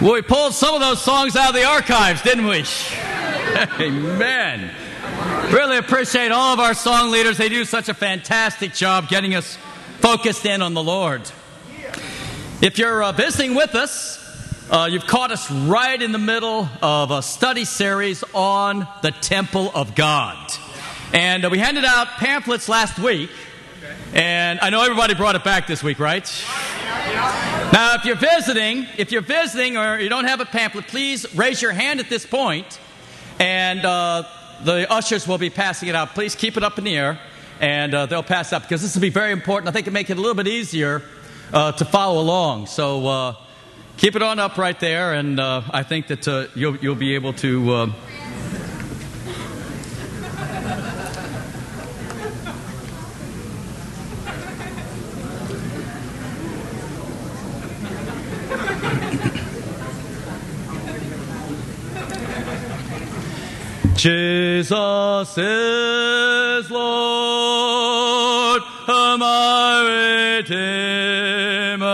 Well, we pulled some of those songs out of the archives, didn't we? Amen. Really appreciate all of our song leaders. They do such a fantastic job getting us focused in on the Lord. If you're uh, visiting with us, uh, you've caught us right in the middle of a study series on the temple of God. And uh, we handed out pamphlets last week. And I know everybody brought it back this week, right? Now, if you're visiting, if you're visiting or you don't have a pamphlet, please raise your hand at this point, and uh, the ushers will be passing it out. Please keep it up in the air, and uh, they'll pass up because this will be very important. I think it make it a little bit easier uh, to follow along. So uh, keep it on up right there, and uh, I think that uh, you'll, you'll be able to. Jesus is Lord, my Redeemer.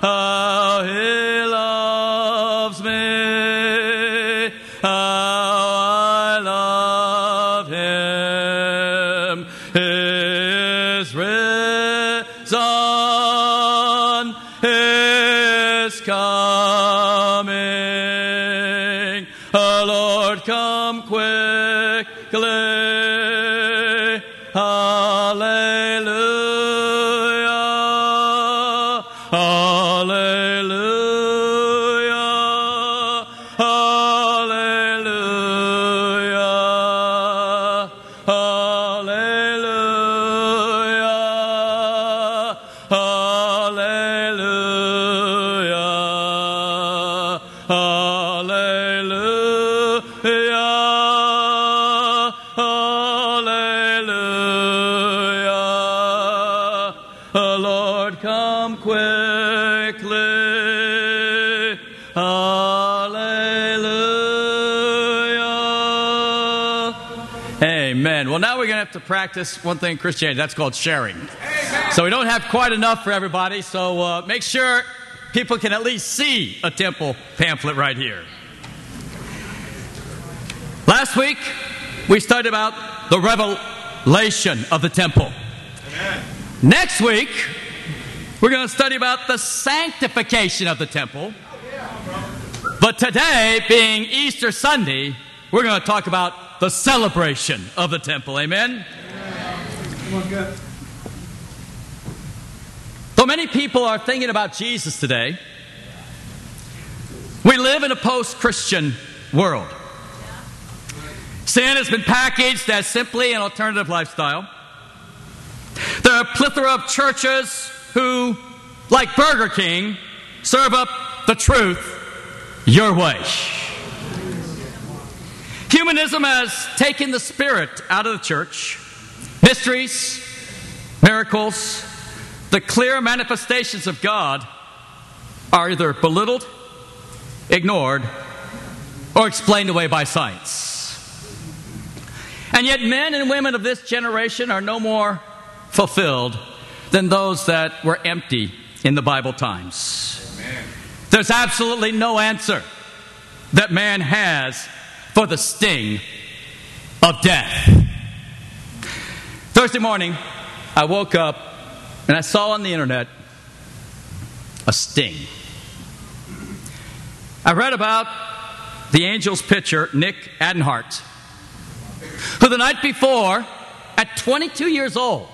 How he loves me, how I love him. Practice one thing in Christianity. That's called sharing. So we don't have quite enough for everybody. So uh, make sure people can at least see a temple pamphlet right here. Last week, we studied about the revelation of the temple. Next week, we're going to study about the sanctification of the temple. But today, being Easter Sunday, we're going to talk about the celebration of the temple. Amen? Though many people are thinking about Jesus today, we live in a post Christian world. Sin has been packaged as simply an alternative lifestyle. There are a plethora of churches who, like Burger King, serve up the truth your way. Humanism has taken the spirit out of the church. Mysteries, miracles, the clear manifestations of God are either belittled, ignored, or explained away by science. And yet, men and women of this generation are no more fulfilled than those that were empty in the Bible times. There's absolutely no answer that man has for the sting of death. Thursday morning, I woke up and I saw on the internet a sting. I read about the Angels pitcher, Nick Adenhart, who the night before, at 22 years old,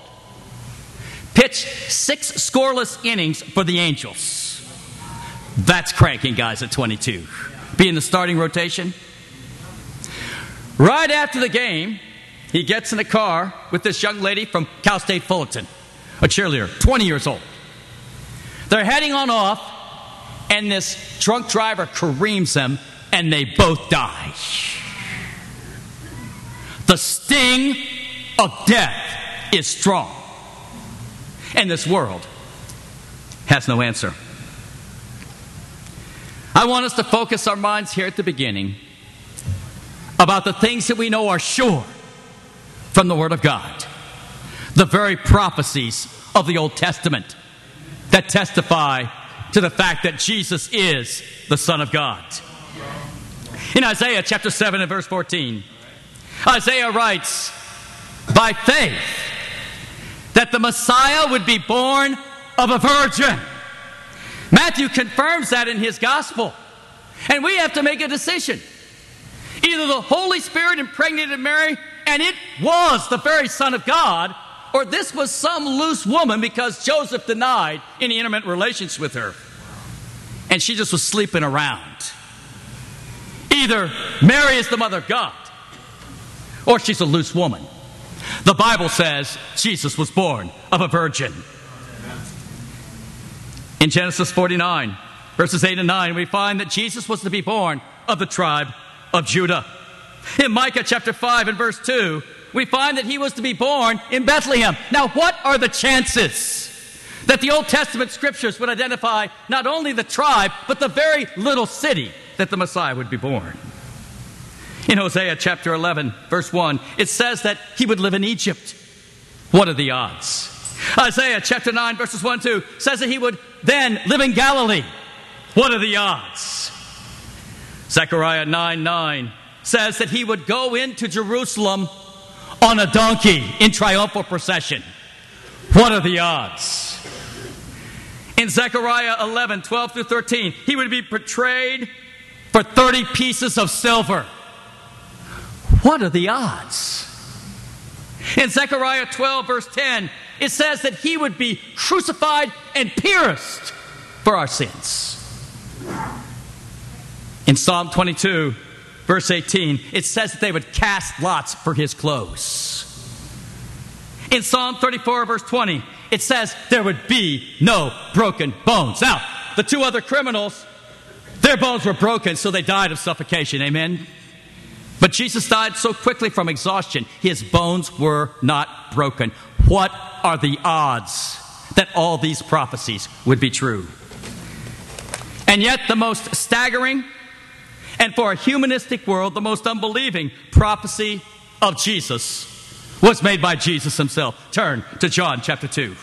pitched six scoreless innings for the Angels. That's cranking, guys, at 22. Be in the starting rotation. Right after the game, he gets in a car with this young lady from Cal State Fullerton, a cheerleader, 20 years old. They're heading on off, and this drunk driver careens them, and they both die. The sting of death is strong, and this world has no answer. I want us to focus our minds here at the beginning about the things that we know are sure from the Word of God, the very prophecies of the Old Testament that testify to the fact that Jesus is the Son of God. In Isaiah chapter 7 and verse 14, Isaiah writes, By faith, that the Messiah would be born of a virgin. Matthew confirms that in his gospel. And we have to make a decision. Either the Holy Spirit impregnated Mary, and it was the very Son of God, or this was some loose woman because Joseph denied any intimate relations with her. And she just was sleeping around. Either Mary is the mother of God, or she's a loose woman. The Bible says Jesus was born of a virgin. In Genesis 49, verses 8 and 9, we find that Jesus was to be born of the tribe of Judah. In Micah chapter 5 and verse 2, we find that he was to be born in Bethlehem. Now, what are the chances that the Old Testament scriptures would identify not only the tribe, but the very little city that the Messiah would be born? In Hosea chapter 11, verse 1, it says that he would live in Egypt. What are the odds? Isaiah chapter 9, verses 1 2 says that he would then live in Galilee. What are the odds? Zechariah 9 9 says that he would go into Jerusalem on a donkey in triumphal procession. What are the odds? In Zechariah 11 12 through 13, he would be portrayed for 30 pieces of silver. What are the odds? In Zechariah 12, verse 10, it says that he would be crucified and pierced for our sins. In Psalm 22, verse 18, it says that they would cast lots for his clothes. In Psalm 34, verse 20, it says there would be no broken bones. Now, the two other criminals, their bones were broken, so they died of suffocation. Amen? But Jesus died so quickly from exhaustion, his bones were not broken. What are the odds that all these prophecies would be true? And yet, the most staggering and for a humanistic world, the most unbelieving prophecy of Jesus was made by Jesus himself. Turn to John chapter 2.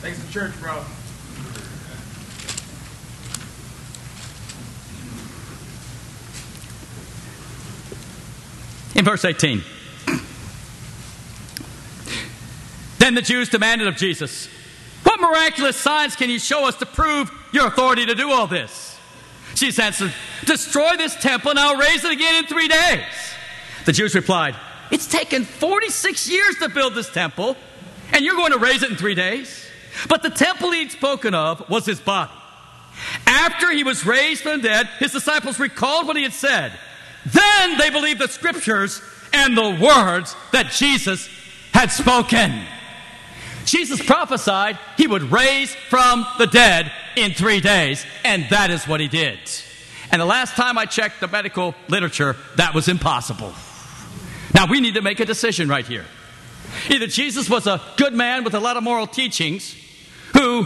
Thanks to church, bro. In verse 18. Then the Jews demanded of Jesus, What miraculous signs can you show us to prove your authority to do all this? Jesus answered, Destroy this temple and I'll raise it again in three days. The Jews replied, It's taken 46 years to build this temple, and you're going to raise it in three days? But the temple he'd spoken of was his body. After he was raised from the dead, his disciples recalled what he had said. Then they believed the scriptures and the words that Jesus had spoken. Jesus prophesied he would raise from the dead in three days, and that is what he did. And the last time I checked the medical literature, that was impossible. Now we need to make a decision right here. Either Jesus was a good man with a lot of moral teachings who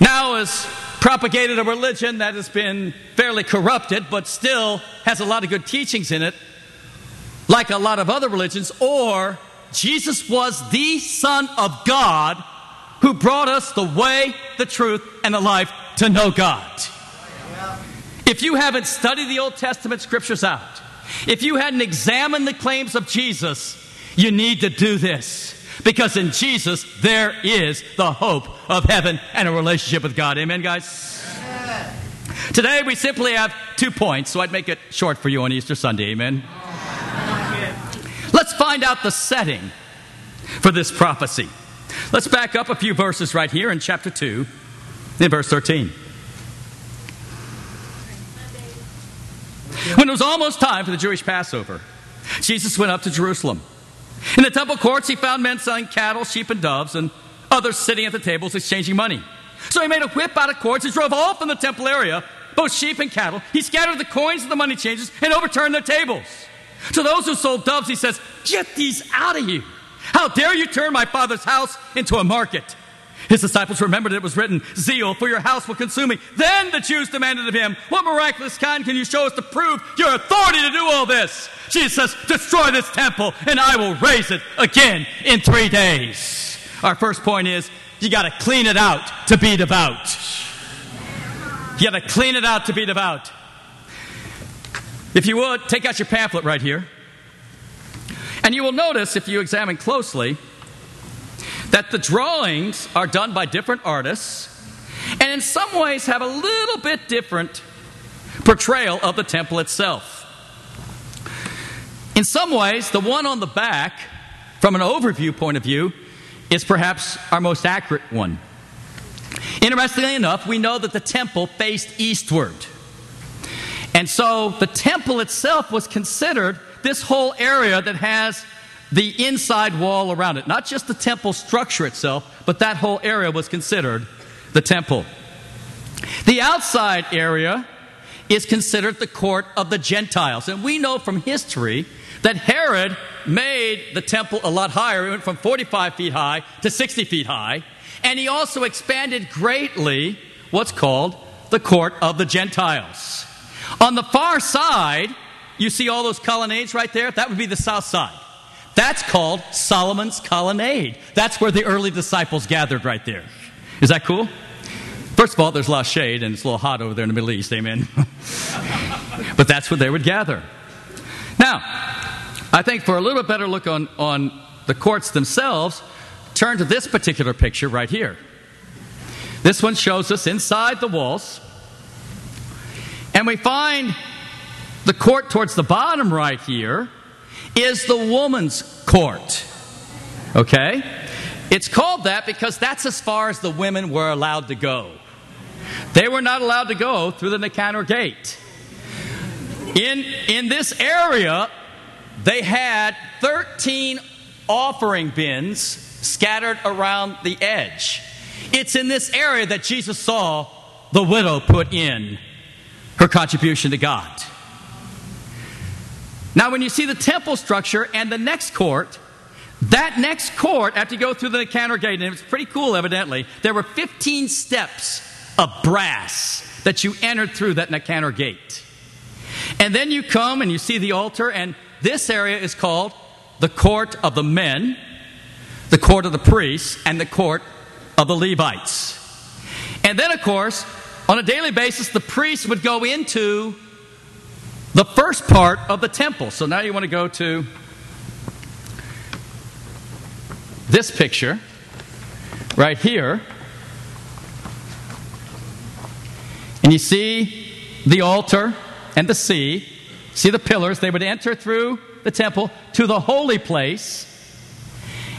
now has propagated a religion that has been fairly corrupted but still has a lot of good teachings in it, like a lot of other religions, or Jesus was the Son of God who brought us the way, the truth, and the life to know God. If you haven't studied the Old Testament scriptures out, if you hadn't examined the claims of Jesus, you need to do this. Because in Jesus, there is the hope of heaven and a relationship with God. Amen, guys? Today, we simply have two points, so I'd make it short for you on Easter Sunday. Amen? Find out the setting for this prophecy. Let's back up a few verses right here in chapter 2, in verse 13. When it was almost time for the Jewish Passover, Jesus went up to Jerusalem. In the temple courts, he found men selling cattle, sheep, and doves, and others sitting at the tables exchanging money. So he made a whip out of cords and drove all from the temple area, both sheep and cattle. He scattered the coins of the money changers and overturned their tables. To those who sold doves, he says, Get these out of here. How dare you turn my father's house into a market? His disciples remembered it was written, Zeal for your house will consume me. Then the Jews demanded of him, What miraculous kind can you show us to prove your authority to do all this? Jesus says, Destroy this temple, and I will raise it again in three days. Our first point is, you got to clean it out to be devout. You got to clean it out to be devout. If you would, take out your pamphlet right here. And you will notice, if you examine closely, that the drawings are done by different artists and in some ways have a little bit different portrayal of the temple itself. In some ways, the one on the back, from an overview point of view, is perhaps our most accurate one. Interestingly enough, we know that the temple faced eastward. And so the temple itself was considered this whole area that has the inside wall around it. Not just the temple structure itself, but that whole area was considered the temple. The outside area is considered the court of the Gentiles. And we know from history that Herod made the temple a lot higher. It went from 45 feet high to 60 feet high. And he also expanded greatly what's called the court of the Gentiles. On the far side, you see all those colonnades right there? That would be the south side. That's called Solomon's Colonnade. That's where the early disciples gathered right there. Is that cool? First of all, there's a lot of shade and it's a little hot over there in the Middle East, amen? but that's where they would gather. Now, I think for a little bit better look on, on the courts themselves, turn to this particular picture right here. This one shows us inside the walls, and we find the court towards the bottom right here is the woman's court. Okay? It's called that because that's as far as the women were allowed to go. They were not allowed to go through the Nicanor gate. In, in this area, they had 13 offering bins scattered around the edge. It's in this area that Jesus saw the widow put in her contribution to God. Now, when you see the temple structure and the next court, that next court, after you go through the Nicanor gate, and it was pretty cool, evidently, there were 15 steps of brass that you entered through that Nicanor gate. And then you come and you see the altar, and this area is called the court of the men, the court of the priests, and the court of the Levites. And then, of course, on a daily basis, the priests would go into the first part of the temple. So now you want to go to this picture right here. And you see the altar and the sea. See the pillars. They would enter through the temple to the holy place.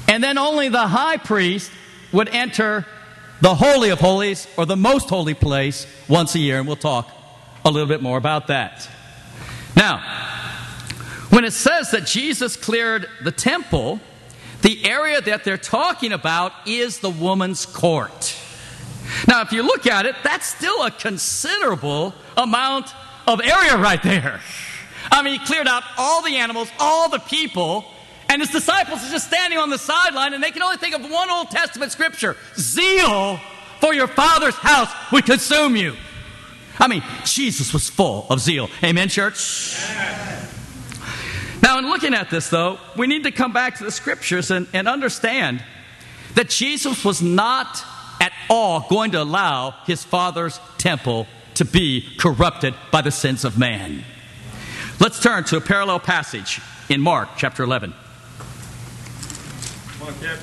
And then only the high priest would enter the Holy of Holies or the most holy place once a year. And we'll talk a little bit more about that. Now, when it says that Jesus cleared the temple, the area that they're talking about is the woman's court. Now, if you look at it, that's still a considerable amount of area right there. I mean, he cleared out all the animals, all the people, and his disciples are just standing on the sideline and they can only think of one Old Testament scripture Zeal for your father's house would consume you. I mean, Jesus was full of zeal. Amen, church? Now, in looking at this, though, we need to come back to the scriptures and, and understand that Jesus was not at all going to allow his father's temple to be corrupted by the sins of man. Let's turn to a parallel passage in Mark chapter 11. Come on, Kip.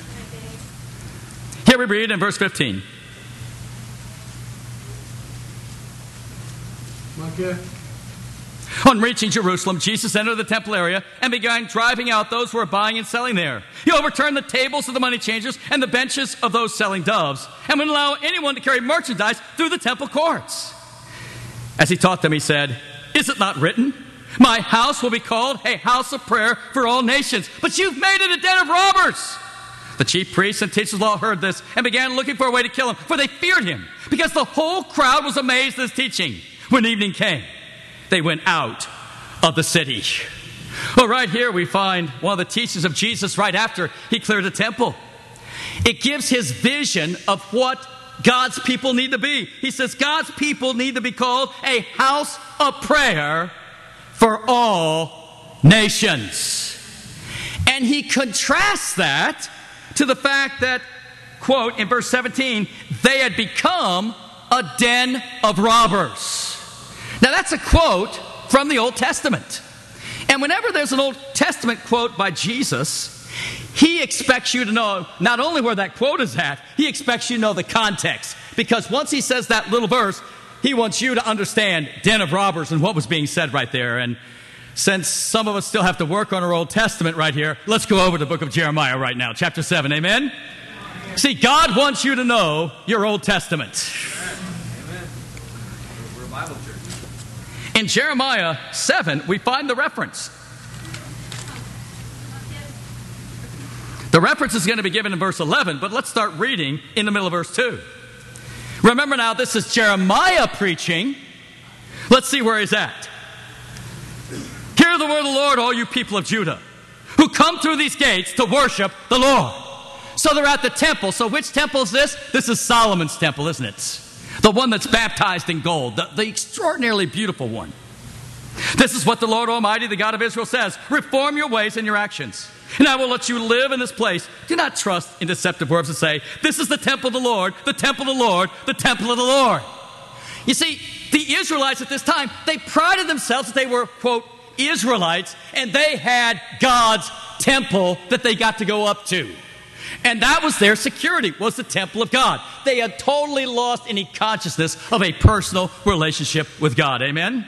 Here we read in verse 15. On reaching Jerusalem, Jesus entered the temple area and began driving out those who were buying and selling there. He overturned the tables of the money changers and the benches of those selling doves, and would allow anyone to carry merchandise through the temple courts. As he taught them, he said, Is it not written? My house will be called a house of prayer for all nations, but you've made it a den of robbers. The chief priests and teachers of law heard this and began looking for a way to kill him, for they feared him, because the whole crowd was amazed at his teaching. When evening came, they went out of the city. Well, right here we find one of the teachings of Jesus right after he cleared the temple. It gives his vision of what God's people need to be. He says God's people need to be called a house of prayer for all nations. And he contrasts that to the fact that quote, in verse 17, they had become a den of robbers. Now, that's a quote from the Old Testament. And whenever there's an Old Testament quote by Jesus, he expects you to know not only where that quote is at, he expects you to know the context. Because once he says that little verse, he wants you to understand den of robbers and what was being said right there. And since some of us still have to work on our Old Testament right here, let's go over to the book of Jeremiah right now, chapter 7. Amen? See, God wants you to know your Old Testament. In Jeremiah 7, we find the reference. The reference is going to be given in verse 11, but let's start reading in the middle of verse 2. Remember now, this is Jeremiah preaching. Let's see where he's at. Hear the word of the Lord, all you people of Judah, who come through these gates to worship the Lord. So they're at the temple. So which temple is this? This is Solomon's temple, isn't it? The one that's baptized in gold, the, the extraordinarily beautiful one. This is what the Lord Almighty, the God of Israel, says Reform your ways and your actions, and I will let you live in this place. Do not trust in deceptive words and say, This is the temple of the Lord, the temple of the Lord, the temple of the Lord. You see, the Israelites at this time, they prided themselves that they were, quote, Israelites, and they had God's temple that they got to go up to. And that was their security, was the temple of God. They had totally lost any consciousness of a personal relationship with God. Amen?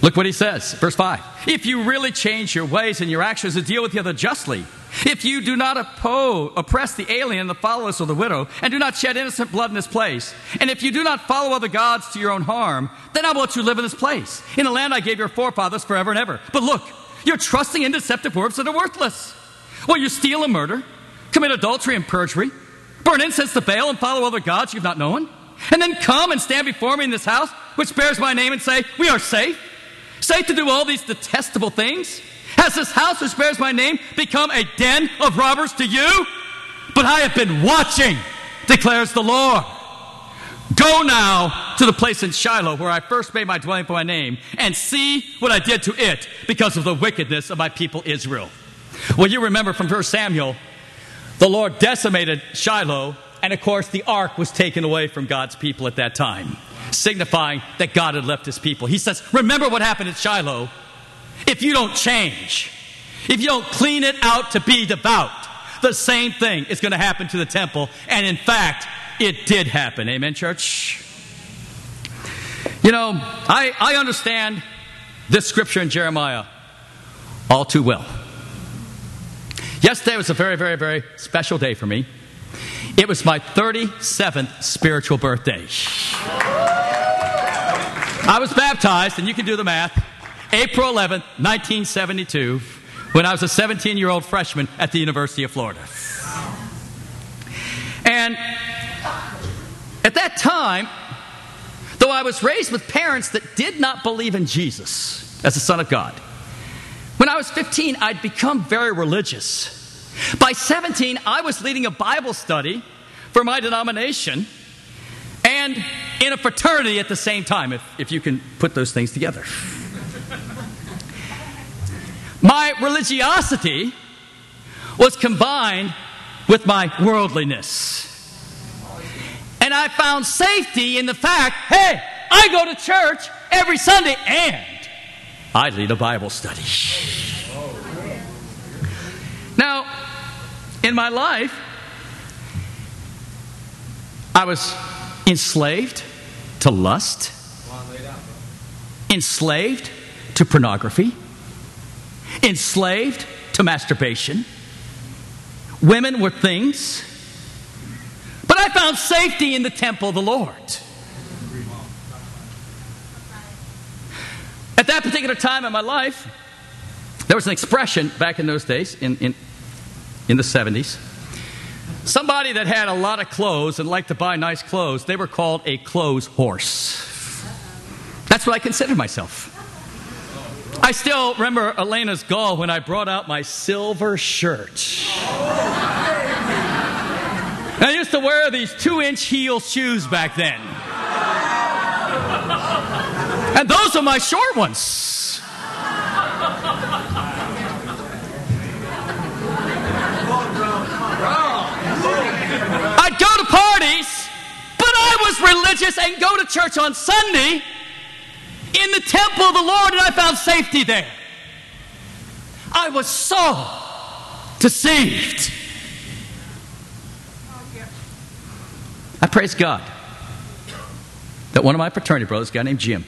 Look what he says, verse 5. If you really change your ways and your actions to deal with the other justly, if you do not oppose, oppress the alien, the fatherless, or the widow, and do not shed innocent blood in this place, and if you do not follow other gods to your own harm, then I will let you live in this place, in the land I gave your forefathers forever and ever. But look, you're trusting in deceptive works that are worthless. Well, you steal and murder, commit adultery and perjury, burn incense to Baal, and follow other gods you've not known, and then come and stand before me in this house, which bears my name, and say, We are safe. Safe to do all these detestable things? Has this house which bears my name become a den of robbers to you? But I have been watching, declares the Lord. Go now to the place in Shiloh where I first made my dwelling for my name, and see what I did to it because of the wickedness of my people Israel. Well, you remember from 1 Samuel, the Lord decimated Shiloh, and of course, the ark was taken away from God's people at that time signifying that God had left his people. He says, Remember what happened at Shiloh. If you don't change, if you don't clean it out to be devout, the same thing is going to happen to the temple. And in fact, it did happen. Amen, church? You know, I, I understand this scripture in Jeremiah all too well. Yesterday was a very, very, very special day for me. It was my 37th spiritual birthday. I was baptized, and you can do the math, April 11th, 1972, when I was a 17 year old freshman at the University of Florida. And at that time, though I was raised with parents that did not believe in Jesus as the Son of God, when I was 15, I'd become very religious. By 17, I was leading a Bible study for my denomination and in a fraternity at the same time, if, if you can put those things together. my religiosity was combined with my worldliness. And I found safety in the fact hey, I go to church every Sunday and I lead a Bible study. Now, in my life, I was enslaved to lust, enslaved to pornography, enslaved to masturbation. Women were things. But I found safety in the temple of the Lord. At that particular time in my life, there was an expression back in those days, in, in, in the 70s. Somebody that had a lot of clothes and liked to buy nice clothes, they were called a clothes horse. That's what I considered myself. I still remember Elena's gall when I brought out my silver shirt. I used to wear these two inch heel shoes back then. And those are my short ones. I'd go to parties, but I was religious and go to church on Sunday in the temple of the Lord, and I found safety there. I was so deceived. I praise God that one of my fraternity brothers, a guy named Jim,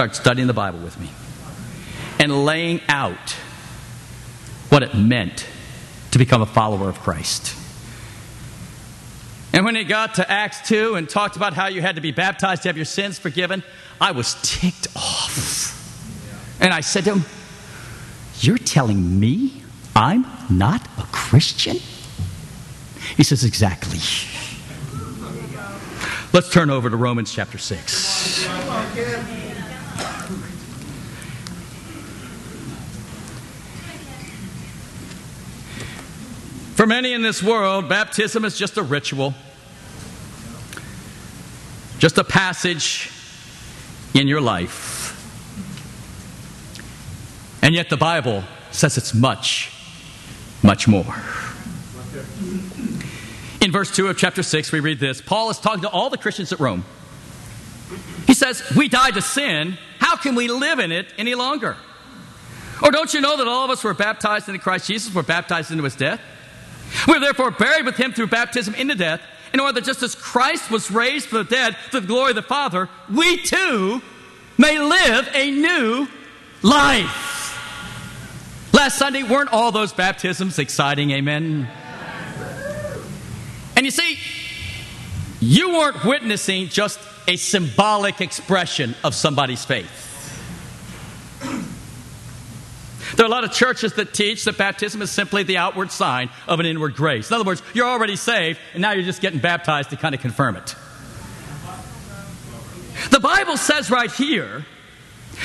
started studying the Bible with me and laying out what it meant to become a follower of Christ. And when he got to Acts 2 and talked about how you had to be baptized to have your sins forgiven, I was ticked off. And I said to him, You're telling me I'm not a Christian? He says, Exactly. Let's turn over to Romans chapter 6. For many in this world, baptism is just a ritual, just a passage in your life. And yet the Bible says it's much, much more. In verse 2 of chapter 6, we read this Paul is talking to all the Christians at Rome. He says, We died to sin. How can we live in it any longer? Or don't you know that all of us were baptized into Christ Jesus, were baptized into his death? We are therefore buried with him through baptism into death, in order that just as Christ was raised from the dead to the glory of the Father, we too may live a new life. Last Sunday, weren't all those baptisms exciting? Amen. And you see, you weren't witnessing just a symbolic expression of somebody's faith. There are a lot of churches that teach that baptism is simply the outward sign of an inward grace. In other words, you're already saved, and now you're just getting baptized to kind of confirm it. The Bible says right here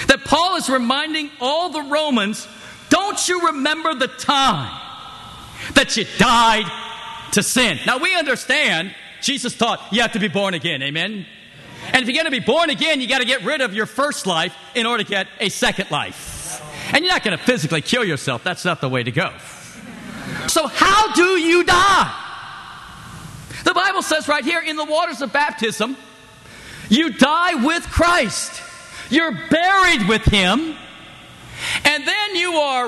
that Paul is reminding all the Romans don't you remember the time that you died to sin? Now we understand Jesus taught you have to be born again, amen? And if you're going to be born again, you got to get rid of your first life in order to get a second life. And you're not going to physically kill yourself. That's not the way to go. So, how do you die? The Bible says right here in the waters of baptism, you die with Christ. You're buried with Him. And then you are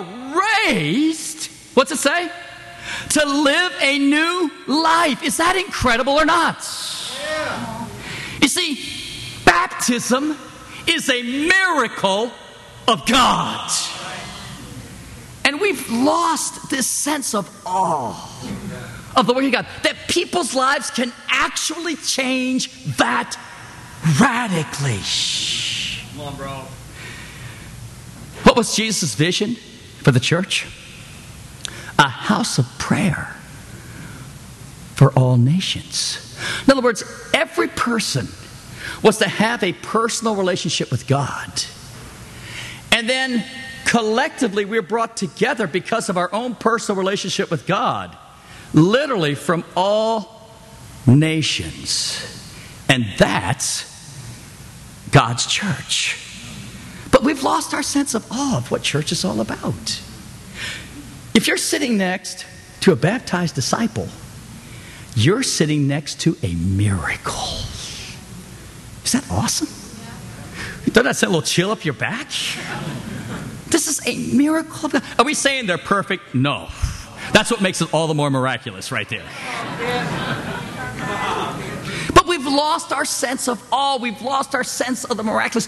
raised, what's it say? To live a new life. Is that incredible or not? Yeah. You see, baptism is a miracle of God. And we've lost this sense of awe of the Word of God, that people's lives can actually change that radically. Come on, bro. What was Jesus' vision for the church? A house of prayer for all nations. In other words, every person was to have a personal relationship with God. And then collectively, we're brought together because of our own personal relationship with God, literally from all nations. And that's God's church. But we've lost our sense of awe of what church is all about. If you're sitting next to a baptized disciple, you're sitting next to a miracle. Is that awesome? Doesn't that send a little chill up your back? This is a miracle. Are we saying they're perfect? No. That's what makes it all the more miraculous, right there. But we've lost our sense of awe. We've lost our sense of the miraculous.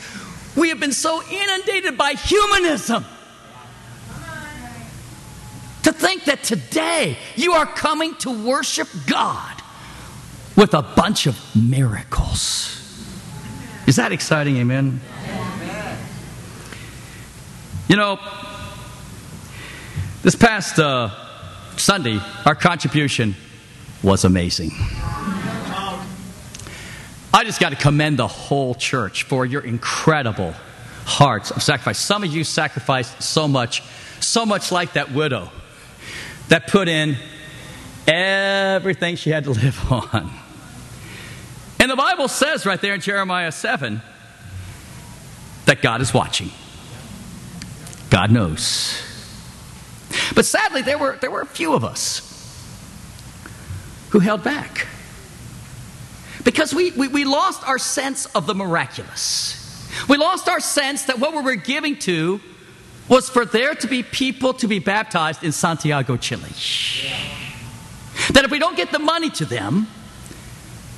We have been so inundated by humanism to think that today you are coming to worship God with a bunch of miracles. Is that exciting? Amen. You know, this past uh, Sunday, our contribution was amazing. I just got to commend the whole church for your incredible hearts of sacrifice. Some of you sacrificed so much, so much like that widow that put in everything she had to live on. And the Bible says right there in Jeremiah 7 that God is watching. God knows. But sadly, there were, there were a few of us who held back. Because we, we, we lost our sense of the miraculous. We lost our sense that what we were giving to was for there to be people to be baptized in Santiago, Chile. That if we don't get the money to them,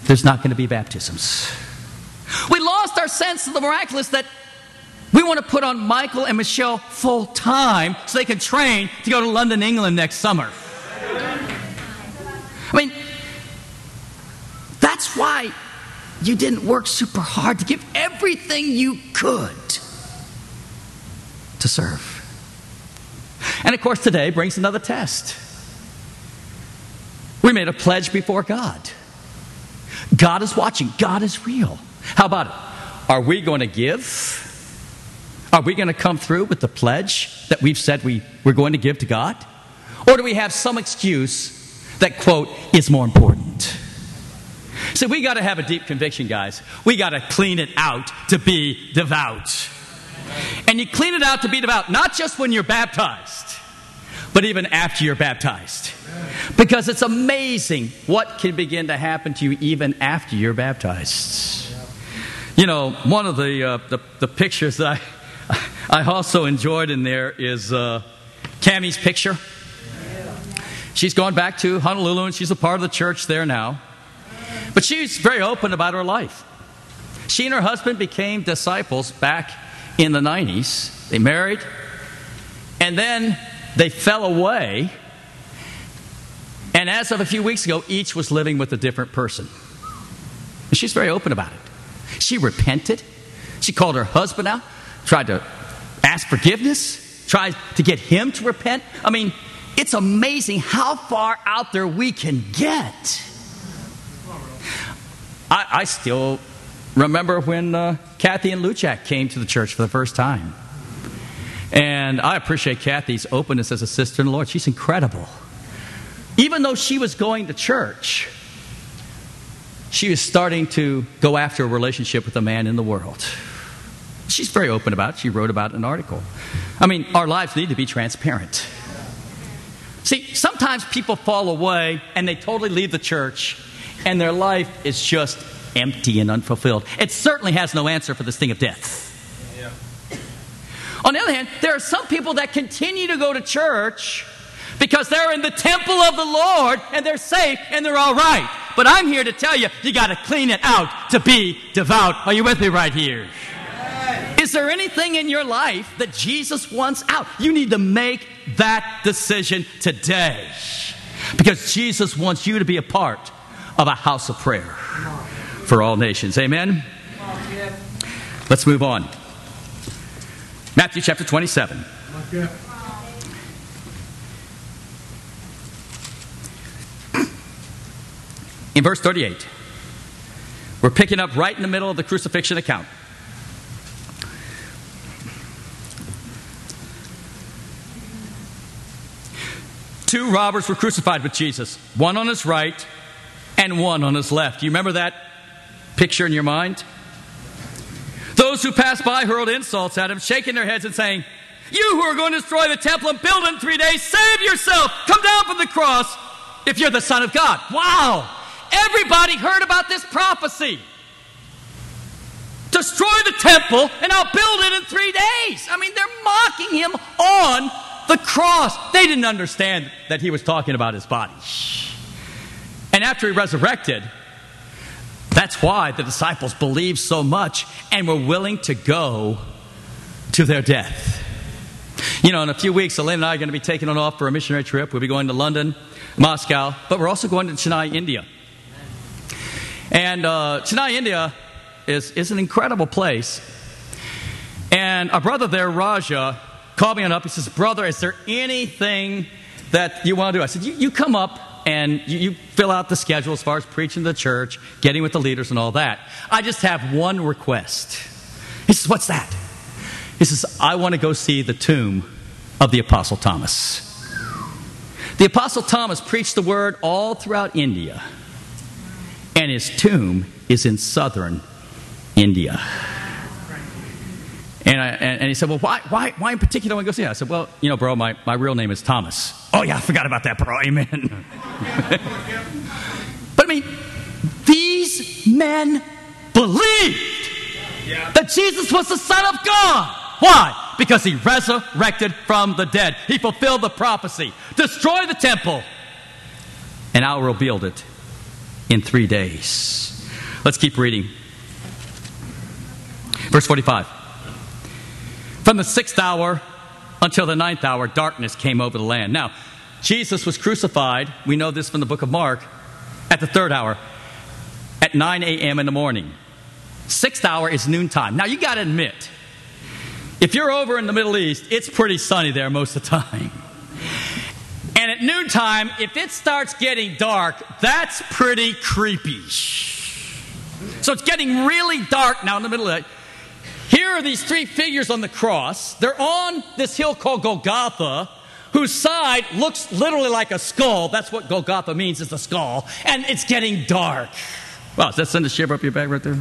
there's not going to be baptisms. We lost our sense of the miraculous that we want to put on Michael and Michelle full time so they can train to go to London, England next summer. I mean, that's why you didn't work super hard to give everything you could to serve. And of course, today brings another test. We made a pledge before God. God is watching, God is real. How about it? Are we going to give? Are we going to come through with the pledge that we've said we, we're going to give to God? Or do we have some excuse that, quote, is more important? So we got to have a deep conviction, guys. We got to clean it out to be devout. And you clean it out to be devout, not just when you're baptized, but even after you're baptized. Because it's amazing what can begin to happen to you even after you're baptized. You know, one of the, uh, the, the, pictures that I, I also enjoyed in there is uh, Cammie's picture. She's gone back to Honolulu and she's a part of the church there now. But she's very open about her life. She and her husband became disciples back in the 90s. They married, and then they fell away. And as of a few weeks ago, each was living with a different person. And she's very open about it. She repented. She called her husband out, tried to ask forgiveness, tried to get him to repent. I mean, it's amazing how far out there we can get. I, I still remember when uh, Kathy and Luchak came to the church for the first time. And I appreciate Kathy's openness as a sister in the Lord. She's incredible. Even though she was going to church, she was starting to go after a relationship with a man in the world. She's very open about it. She wrote about an article. I mean, our lives need to be transparent. See, sometimes people fall away and they totally leave the church and their life is just empty and unfulfilled. It certainly has no answer for the sting of death. Yeah. On the other hand, there are some people that continue to go to church because they're in the temple of the Lord and they're safe and they're all right. But I'm here to tell you, you got to clean it out to be devout. Are you with me right here? Is there anything in your life that Jesus wants out? You need to make that decision today. Because Jesus wants you to be a part of a house of prayer for all nations. Amen? Let's move on. Matthew chapter 27. In verse 38, we're picking up right in the middle of the crucifixion account. Two robbers were crucified with Jesus, one on his right and one on his left. You remember that picture in your mind? Those who passed by hurled insults at him, shaking their heads and saying, You who are going to destroy the temple and build it in three days, save yourself! Come down from the cross if you're the Son of God. Wow! Everybody heard about this prophecy. Destroy the temple and I'll build it in three days. I mean, they're mocking him on the cross. They didn't understand that he was talking about his body. And after he resurrected, that's why the disciples believed so much and were willing to go to their death. You know, in a few weeks, Elena and I are going to be taking on off for a missionary trip. We'll be going to London, Moscow, but we're also going to Chennai, India. And uh, Chennai, India is, is an incredible place. And our brother there, Raja, called me on up. He says, Brother, is there anything that you want to do? I said, You, you come up and you, you, fill out the schedule as far as preaching the church, getting with the leaders, and all that. I just have one request. He says, What's that? He says, I want to go see the tomb of the Apostle Thomas. The Apostle Thomas preached the word all throughout India, and his tomb is in southern India. And, I, and, he said, Well, why, why, why in particular want to go see? I said, Well, you know, bro, my, my real name is Thomas. Oh, yeah, I forgot about that, bro. Amen. but I mean, These men believed Yeah. that Jesus was the Son of God. Why? Because he resurrected from the dead. He fulfilled the prophecy. Destroy the temple, and I'll rebuild it in three days. Let's keep reading. Verse 45. From the sixth hour until the ninth hour, darkness came over the land. Now, Jesus was crucified, we know this from the book of Mark, at the third hour, at 9 a.m. in the morning. Sixth hour is noontime. Now, you got to admit, if you're over in the Middle East, it's pretty sunny there most of the time. And at noontime, if it starts getting dark, that's pretty creepy. So it's getting really dark now in the middle of it. Here are these three figures on the cross. They're on this hill called Golgotha, whose side looks literally like a skull. That's what Golgotha means, is a skull. And it's getting dark. Wow, does that send a shiver up your back right there?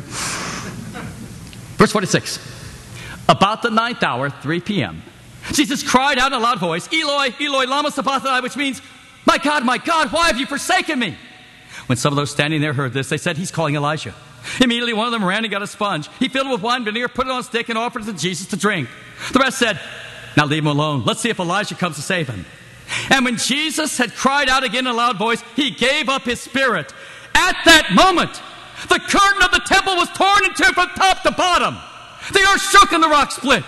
Verse 46. About the ninth hour, 3 p.m., Jesus cried out in a loud voice, Eloi, Eloi, lama sabachthani, which means, My God, my God, why have you forsaken me? When some of those standing there heard this, they said, He's calling Elijah. Immediately, one of them ran and got a sponge. He filled it with wine vinegar, put it on a stick, and offered it to Jesus to drink. The rest said, Now leave him alone. Let's see if Elijah comes to save him. And when Jesus had cried out again in a loud voice, he gave up his spirit. At that moment, the curtain of the temple was torn in two from top to bottom. The earth shook and the rock split.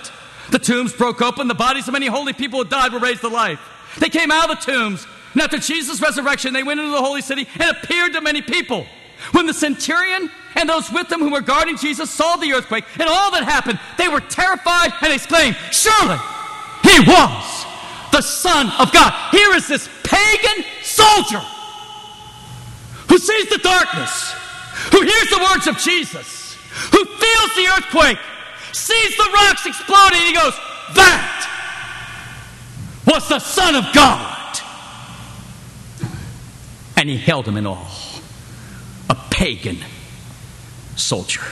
The tombs broke open. The bodies of many holy people who died were raised to life. They came out of the tombs. And after Jesus' resurrection, they went into the holy city and appeared to many people. When the centurion and those with him who were guarding Jesus saw the earthquake and all that happened, they were terrified and exclaimed, Surely he was the Son of God. Here is this pagan soldier who sees the darkness, who hears the words of Jesus, who feels the earthquake, sees the rocks exploding, and he goes, That was the Son of God. And he held him in awe. A pagan soldier.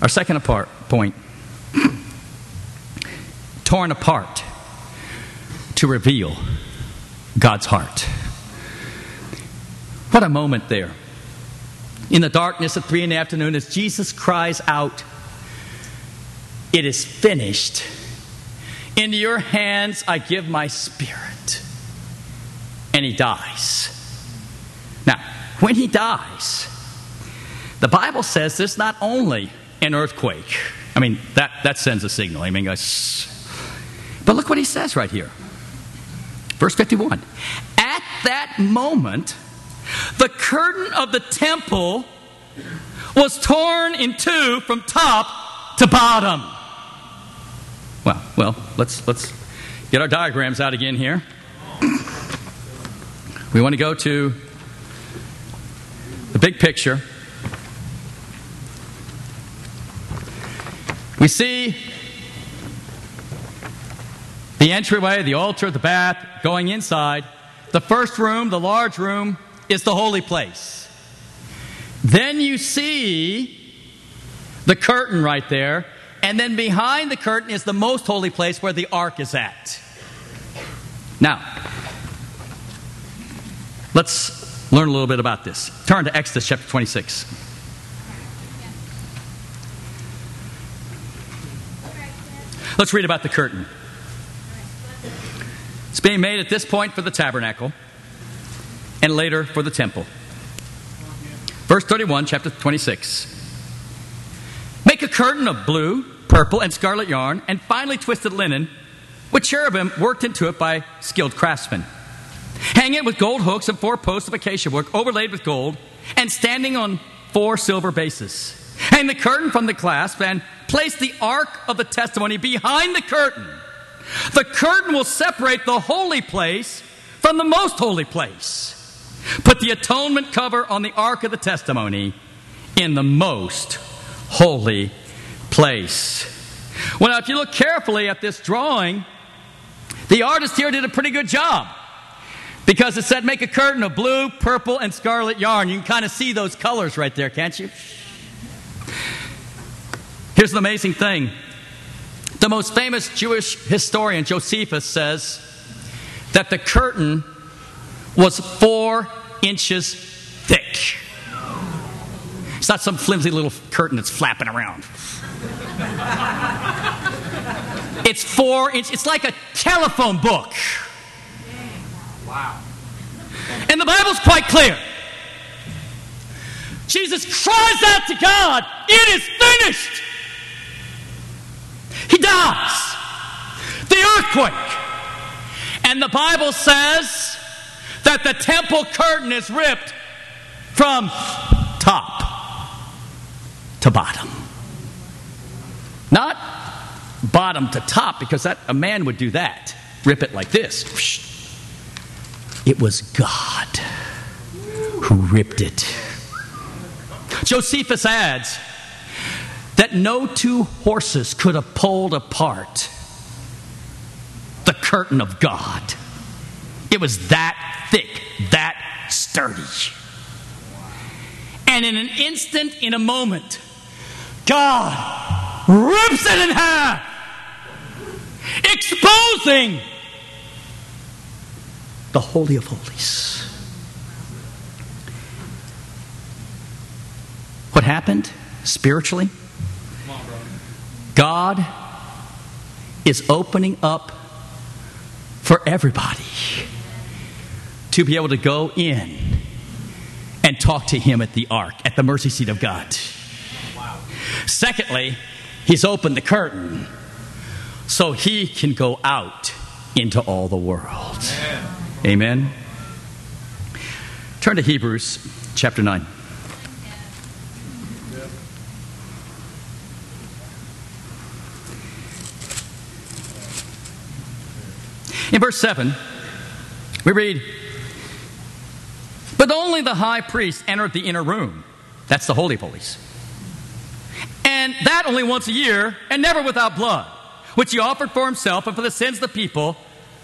Our second apart point torn apart to reveal God's heart. What a moment there. In the darkness at three in the afternoon, as Jesus cries out, It is finished. Into your hands I give my spirit. And he dies. When he dies, the Bible says there's not only an earthquake. I mean, that, that sends a signal. I mean, guys. But look what he says right here. Verse 51. At that moment, the curtain of the temple was torn in two from top to bottom. Well, well, let's let's get our diagrams out again here. We want to go to big picture. We see the entryway, the altar, the bath, going inside. The first room, the large room, is the holy place. Then you see the curtain right there, and then behind the curtain is the most holy place where the ark is at. Now, let's learn a little bit about this. Turn to Exodus chapter 26. Let's read about the curtain. It's being made at this point for the tabernacle and later for the temple. Verse 31, chapter 26. Make a curtain of blue, purple, and scarlet yarn, and finely twisted linen, with cherubim worked into it by skilled craftsmen. Hang it with gold hooks and four posts of acacia work overlaid with gold, and standing on four silver bases. Hang the curtain from the clasp, and place the ark of the testimony behind the curtain. The curtain will separate the holy place from the most holy place. Put the atonement cover on the ark of the testimony in the most holy place. Well, now, if you look carefully at this drawing, the artist here did a pretty good job because it said make a curtain of blue, purple, and scarlet yarn. You can kind of see those colors right there, can't you? Here's the amazing thing the most famous Jewish historian, Josephus, says that the curtain was four inches thick. It's not some flimsy little curtain that's flapping around. It's four inches. It's like a telephone book. Wow. And the Bible's quite clear. Jesus cries out to God, It is finished. He dies. The earthquake. And the Bible says that the temple curtain is ripped from top to bottom. Not bottom to top, because that, a man would do that. Rip it like this. It was God who ripped it. Josephus adds that no two horses could have pulled apart the curtain of God. It was that thick, that sturdy. And in an instant, in a moment, God rips it in half, exposing the Holy of Holies. What happened spiritually? God is opening up for everybody to be able to go in and talk to Him at the ark, at the mercy seat of God. Secondly, He's opened the curtain so He can go out into all the world. Man. Amen. Turn to Hebrews chapter 9. In verse 7, we read, But only the high priest entered the inner room. That's the Holy Holies. And that only once a year, and never without blood, which he offered for himself and for the sins of the people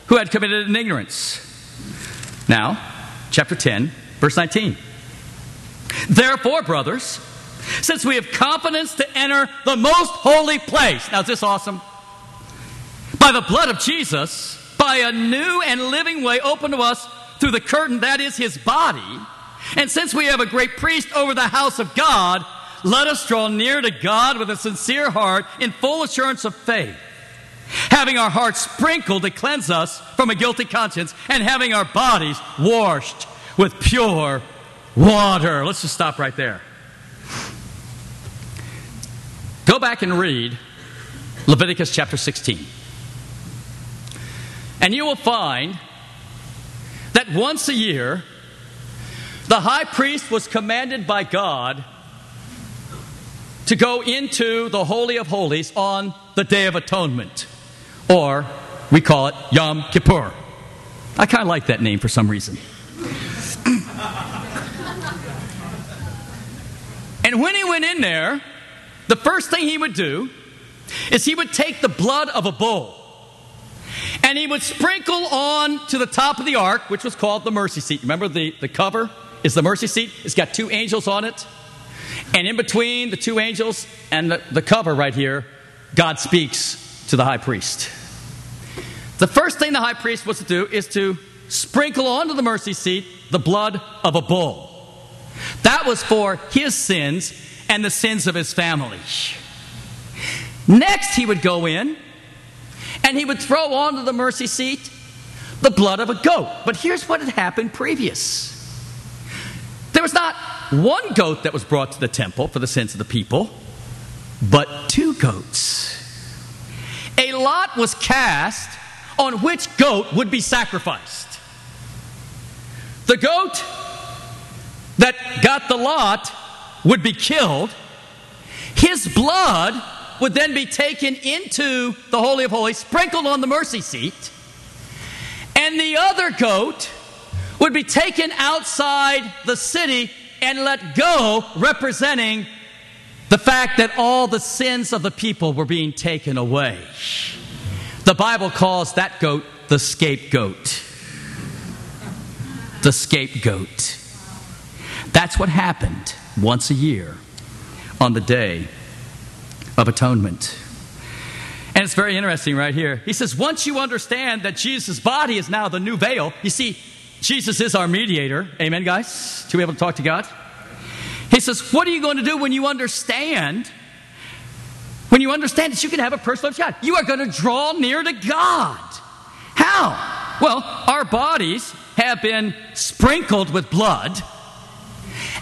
who had committed in ignorance. Now, chapter 10, verse 19. Therefore, brothers, since we have confidence to enter the most holy place. Now, is this awesome? By the blood of Jesus, by a new and living way open to us through the curtain that is his body. And since we have a great priest over the house of God, let us draw near to God with a sincere heart in full assurance of faith having our hearts sprinkled to cleanse us from a guilty conscience, and having our bodies washed with pure water. Let's just stop right there. Go back and read Leviticus chapter 16. And you will find that once a year, the high priest was commanded by God to go into the Holy of Holies on the Day of Atonement, or we call it Yom Kippur. I kind of like that name for some reason. and when he went in there, the first thing he would do is he would take the blood of a bull and he would sprinkle on to the top of the ark, which was called the mercy seat. Remember the, the cover is the mercy seat? It's got two angels on it. And in between the two angels and the, the cover right here, God speaks to the high priest. The first thing the high priest was to do is to sprinkle onto the mercy seat the blood of a bull. That was for his sins and the sins of his family. Next, he would go in and he would throw onto the mercy seat the blood of a goat. But here's what had happened previous there was not one goat that was brought to the temple for the sins of the people, but two goats. A lot was cast on which goat would be sacrificed. The goat that got the lot would be killed. His blood would then be taken into the Holy of Holies, sprinkled on the mercy seat, and the other goat would be taken outside the city and let go, representing the fact that all the sins of the people were being taken away. The Bible calls that goat the scapegoat. The scapegoat. That's what happened once a year on the Day of Atonement. And it's very interesting right here. He says, once you understand that Jesus' body is now the new veil, you see, Jesus is our mediator. Amen, guys? To be able to talk to God. He says, What are you going to do when you understand? When you understand this, you can have a personal God, you are going to draw near to God. How? Well, our bodies have been sprinkled with blood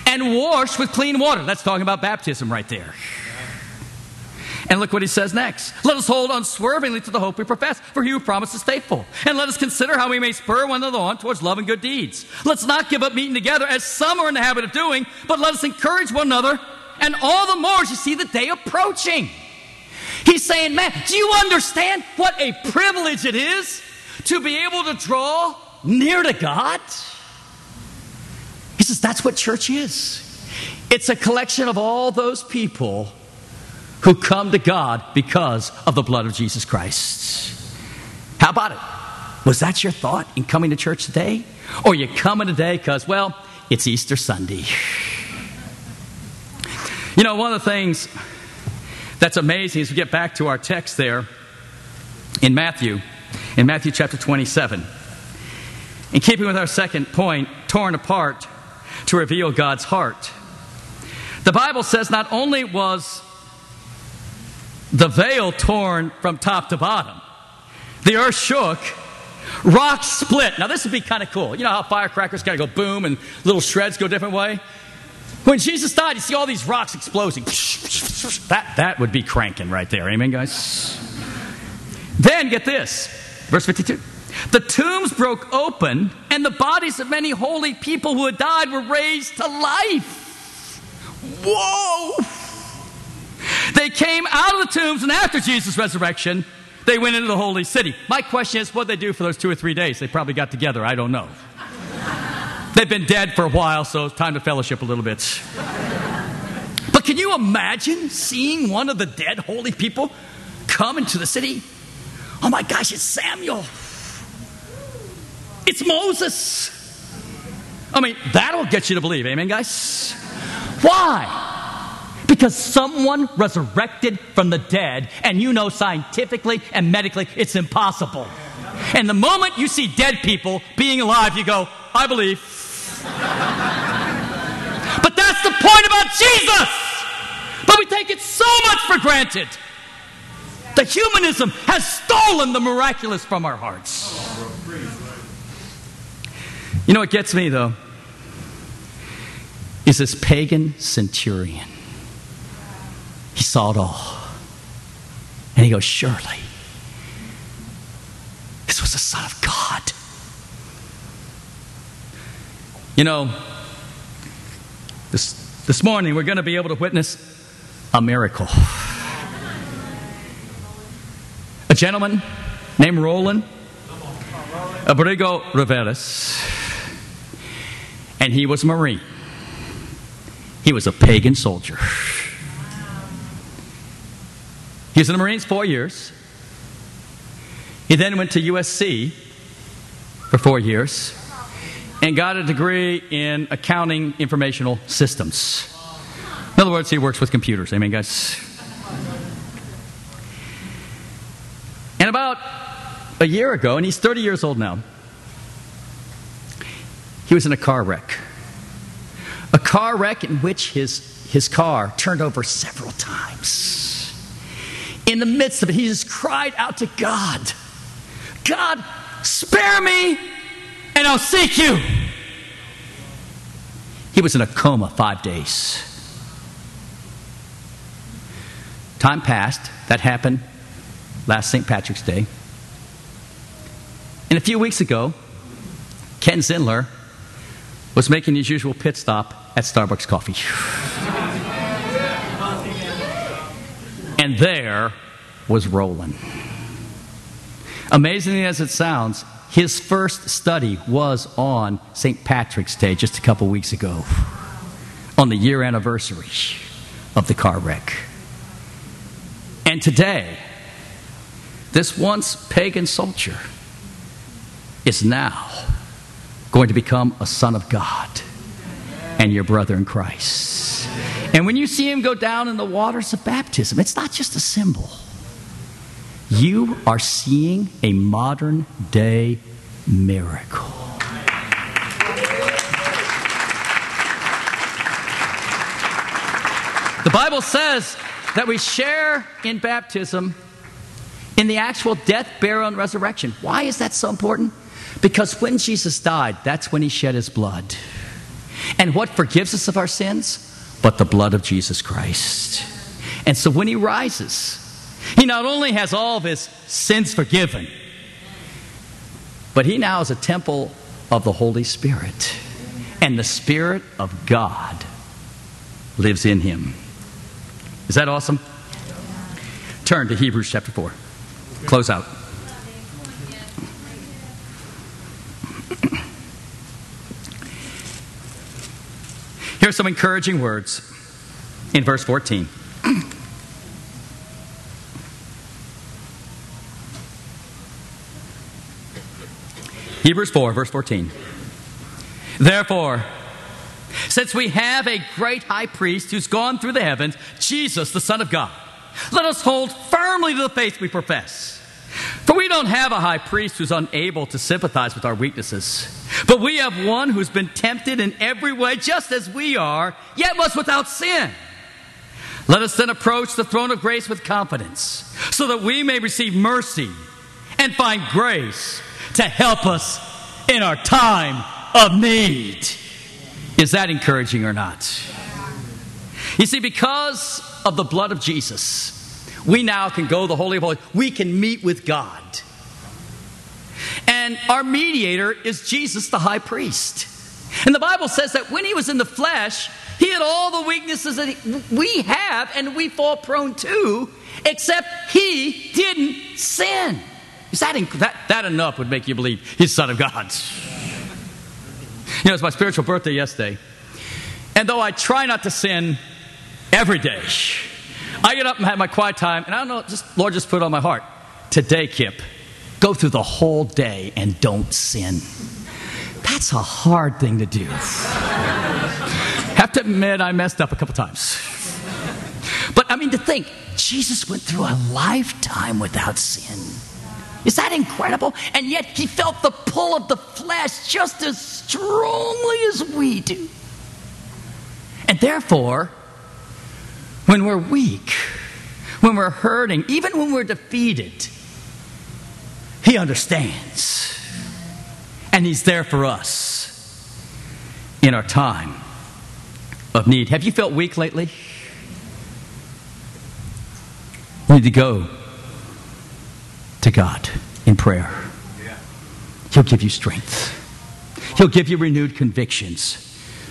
and washed with clean water. That's talking about baptism right there. And look what he says next. Let us hold unswervingly to the hope we profess, for he who promises faithful. And let us consider how we may spur one another on towards love and good deeds. Let's not give up meeting together as some are in the habit of doing, but let us encourage one another, and all the more as you see the day approaching. He's saying, man, do you understand what a privilege it is to be able to draw near to God? He says, that's what church is. It's a collection of all those people who come to God because of the blood of Jesus Christ. How about it? Was that your thought in coming to church today? Or you coming today because, well, it's Easter Sunday? You know, one of the things that's amazing as we get back to our text there in Matthew, in Matthew chapter 27. In keeping with our second point, torn apart to reveal God's heart. The Bible says not only was the veil torn from top to bottom. The earth shook, rocks split. Now, this would be kind of cool. You know how firecrackers kind of go boom and little shreds go different way? When Jesus died, you see all these rocks exploding. That, that would be cranking right there. Amen, guys? Then, get this verse 52. The tombs broke open, and the bodies of many holy people who had died were raised to life. Whoa! They came out of the tombs, and after Jesus' resurrection, they went into the holy city. My question is, what did they do for those two or three days? They probably got together. I don't know. They've been dead for a while, so it's time to fellowship a little bit. But can you imagine seeing one of the dead holy people come into the city? Oh my gosh, it's Samuel. It's Moses. I mean, that'll get you to believe. Amen, guys? Why? Because someone resurrected from the dead, and you know scientifically and medically it's impossible. And the moment you see dead people being alive, you go, I believe. but that's the point about Jesus! But we take it so much for granted. The humanism has stolen the miraculous from our hearts. You know what gets me, though? Is this pagan centurion. He saw it all. And he goes, Surely, this was the Son of God. You know, this, this morning we're going to be able to witness a miracle. A gentleman named Roland Abrigo Riveras, and he was a Marine. He was a pagan soldier. He was in the Marines four years. He then went to USC for four years and got a degree in accounting informational systems. In other words, he works with computers. Amen, guys? And about a year ago, and he's 30 years old now, he was in a car wreck. A car wreck in which his, his car turned over several times in the midst of it, he just cried out to God God, spare me, and I'll seek you. He was in a coma five days. Time passed. That happened last St. Patrick's Day. And a few weeks ago, Ken Zindler was making his usual pit stop at Starbucks Coffee. And there was Roland. Amazingly as it sounds, his first study was on St. Patrick's Day just a couple weeks ago, on the year anniversary of the car wreck. And today, this once pagan soldier is now going to become a son of God and your brother in Christ. And when you see him go down in the waters of baptism, it's not just a symbol. You are seeing a modern day miracle. The Bible says that we share in baptism in the actual death, burial, and resurrection. Why is that so important? Because when Jesus died, that's when he shed his blood. And what forgives us of our sins? But the blood of Jesus Christ. And so when he rises, he not only has all of his sins forgiven, but he now is a temple of the Holy Spirit. And the Spirit of God lives in him. Is that awesome? Turn to Hebrews chapter 4. Close out. Here are some encouraging words in verse 14. Hebrews 4, verse 14. Therefore, since we have a great high priest who's gone through the heavens, Jesus, the Son of God, let us hold firmly to the faith we profess. For we don't have a high priest who's unable to sympathize with our weaknesses, but we have one who's been tempted in every way, just as we are, yet was without sin. Let us then approach the throne of grace with confidence, so that we may receive mercy and find grace to help us in our time of need. Is that encouraging or not? You see, because of the blood of Jesus, we now can go the Holy of Holies. We can meet with God. And our mediator is Jesus, the high priest. And the Bible says that when he was in the flesh, he had all the weaknesses that we have and we fall prone to, except he didn't sin. Is that, that, that enough would make you believe he's Son of God? You know, it's my spiritual birthday yesterday. And though I try not to sin every day, I get up and have my quiet time, and I don't know, just Lord just put it on my heart. Today, Kip, go through the whole day and don't sin. That's a hard thing to do. have to admit, I messed up a couple times. But I mean, to think, Jesus went through a lifetime without sin. Is that incredible? And yet he felt the pull of the flesh just as strongly as we do. And therefore, when we're weak, when we're hurting, even when we're defeated, he understands. And he's there for us in our time of need. Have you felt weak lately? Need to go to God in prayer. He'll give you strength, He'll give you renewed convictions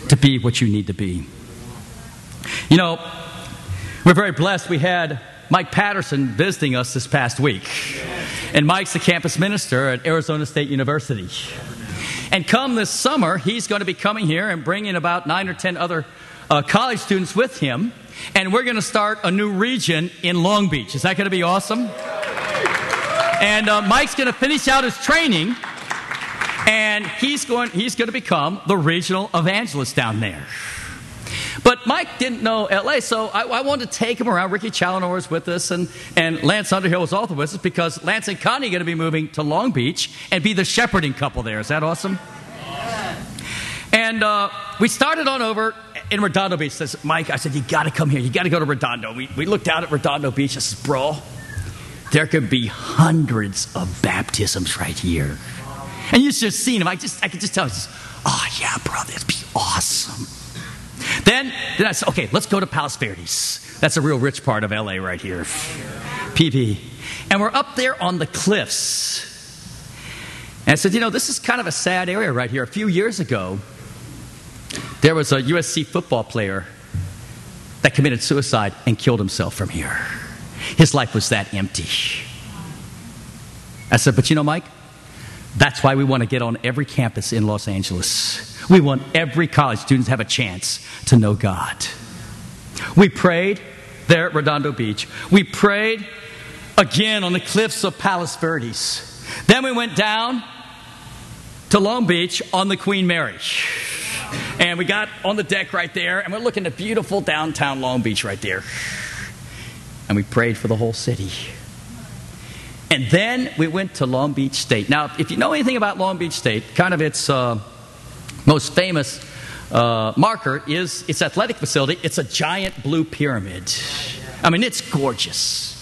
to be what you need to be. You know, we're very blessed. We had Mike Patterson visiting us this past week. And Mike's the campus minister at Arizona State University. And come this summer, he's going to be coming here and bringing about nine or ten other uh, college students with him. And we're going to start a new region in Long Beach. Is that going to be awesome? And uh, Mike's going to finish out his training, and he's going, he's going to become the regional evangelist down there. But Mike didn't know LA, so I, I, wanted to take him around. Ricky Challenor was with us, and, and Lance Underhill was also with us because Lance and Connie are going to be moving to Long Beach and be the shepherding couple there. Is that awesome? And uh, we started on over in Redondo Beach. Says Mike, I said, You got to come here. You got to go to Redondo. We, we looked out at Redondo Beach. I said, Bro, there could be hundreds of baptisms right here. And you just seen them. I just I could just tell. Just, oh yeah, bro, that'd be awesome. Then then I said, okay, let's go to Palos Verdes. That's a real rich part of LA right here. PV. And we're up there on the cliffs. And I said, you know, this is kind of a sad area right here. A few years ago, there was a USC football player that committed suicide and killed himself from here. His life was that empty. I said, But you know, Mike, that's why we want to get on every campus in Los Angeles. We want every college student to have a chance to know God. We prayed there at Redondo Beach. We prayed again on the cliffs of Palos Verdes. Then we went down to Long Beach on the Queen Mary. And we got on the deck right there, and we're looking at beautiful downtown Long Beach right there and we prayed for the whole city. And then we went to Long Beach State. Now, if you know anything about Long Beach State, kind of its uh, most famous uh, marker is its athletic facility. It's a giant blue pyramid. I mean, it's gorgeous.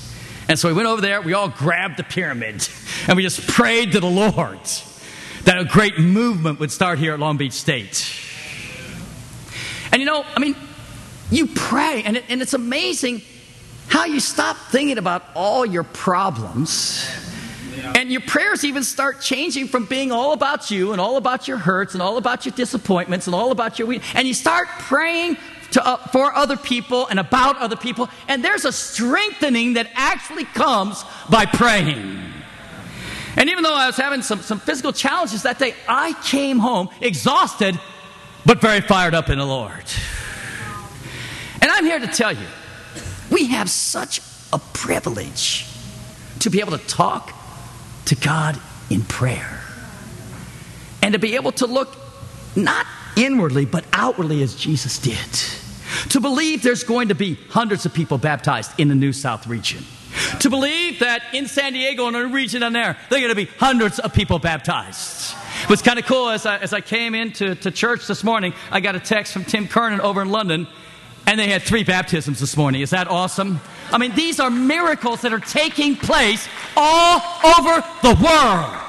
And so we went over there, we all grabbed the pyramid, and we just prayed to the Lord that a great movement would start here at Long Beach State. And you know, I mean, you pray, and, it, and it's amazing how you stop thinking about all your problems. And your prayers even start changing from being all about you and all about your hurts and all about your disappointments and all about your weakness. And you start praying to, uh, for other people and about other people. And there's a strengthening that actually comes by praying. And even though I was having some, some physical challenges that day, I came home exhausted, but very fired up in the Lord. And I'm here to tell you, we have such a privilege to be able to talk to God in prayer and to be able to look not inwardly but outwardly as Jesus did. To believe there's going to be hundreds of people baptized in the New South region. To believe that in San Diego and a region down there, are going to be hundreds of people baptized. What's kind of cool as I, as I came into to church this morning, I got a text from Tim Kernan over in London, and they had three baptisms this morning. Is that awesome? I mean, these are miracles that are taking place all over the world.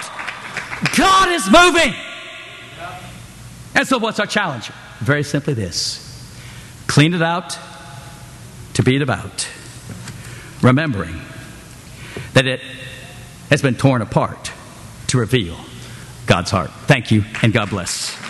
God is moving. And so, what's our challenge? Very simply this clean it out to beat about, remembering that it has been torn apart to reveal God's heart. Thank you, and God bless.